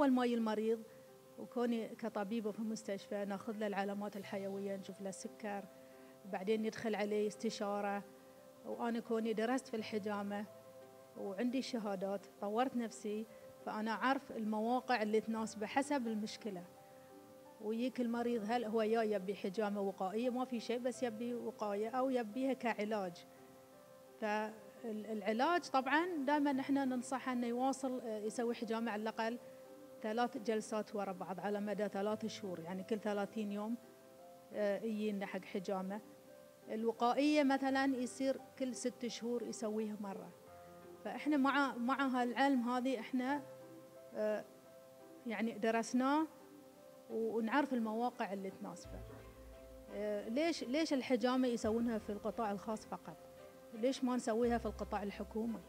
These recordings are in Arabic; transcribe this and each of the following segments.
أول ما المريض وكوني كطبيبه في مستشفى ناخذ له العلامات الحيوية نشوف له السكر بعدين ندخل عليه استشارة وأنا كوني درست في الحجامة وعندي شهادات طورت نفسي فأنا أعرف المواقع اللي تناسبه حسب المشكلة. ويجيك المريض هل هو يا يبي حجامة وقائية؟ ما في شيء بس يبي وقاية أو يبيها كعلاج. فالعلاج طبعا دائما نحن ننصحه إنه يواصل يسوي حجامة على الأقل. ثلاث جلسات ورا بعض على مدى ثلاث شهور يعني كل 30 يوم يجينا حق حجامة. الوقائية مثلا يصير كل ست شهور يسويها مرة. فإحنا مع مع هالعلم هذه إحنا يعني درسناه ونعرف المواقع اللي تناسبه. ليش ليش الحجامة يسوونها في القطاع الخاص فقط؟ ليش ما نسويها في القطاع الحكومي؟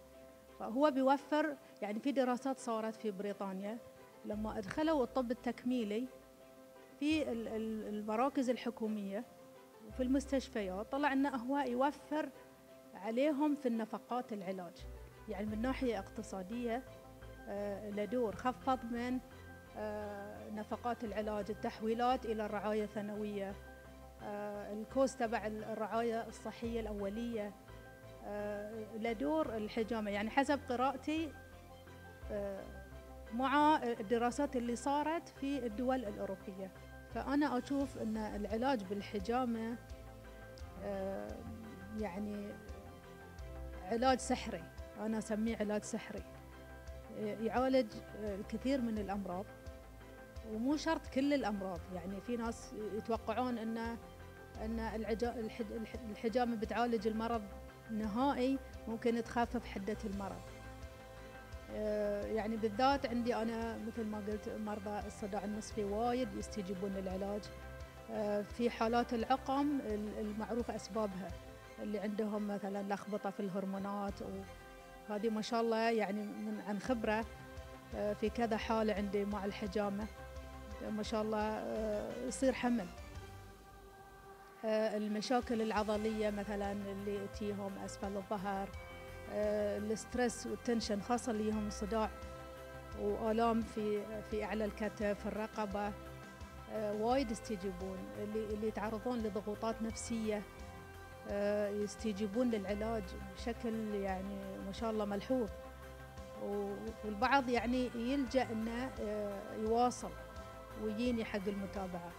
فهو بيوفر يعني في دراسات صارت في بريطانيا لما ادخلوا الطب التكميلي في المراكز الحكومية وفي المستشفيات طلع انه هو يوفر عليهم في النفقات العلاج. يعني من ناحية اقتصادية له دور خفض من نفقات العلاج التحويلات إلى الرعاية الثانوية الكوست تبع الرعاية الصحية الأولية له دور الحجامة. يعني حسب قراءتي مع الدراسات اللي صارت في الدول الأوروبية. فأنا أشوف أن العلاج بالحجامة يعني علاج سحري أنا أسميه علاج سحري. يعالج الكثير من الأمراض ومو شرط كل الأمراض. يعني في ناس يتوقعون أن أن الحجامة بتعالج المرض نهائي ممكن تخفف حدة المرض. يعني بالذات عندي أنا مثل ما قلت مرضى الصداع النصفي وايد يستجيبون للعلاج. في حالات العقم المعروفه أسبابها اللي عندهم مثلا لخبطة في الهرمونات وهذه ما شاء الله يعني من عن خبرة. في كذا حالة عندي مع الحجامة ما شاء الله يصير حمل. المشاكل العضلية مثلا اللي تجيهم أسفل الظهر ال stress وال tension خاصة اللي يهم صداع وآلام في في أعلى الكتف الرقبة وايد يستجيبون اللي اللي يتعرضون لضغوطات نفسية يستجيبون للعلاج بشكل يعني ما شاء الله ملحوظ. والبعض يعني يلجأ إنه يواصل ويجيني حق المتابعة.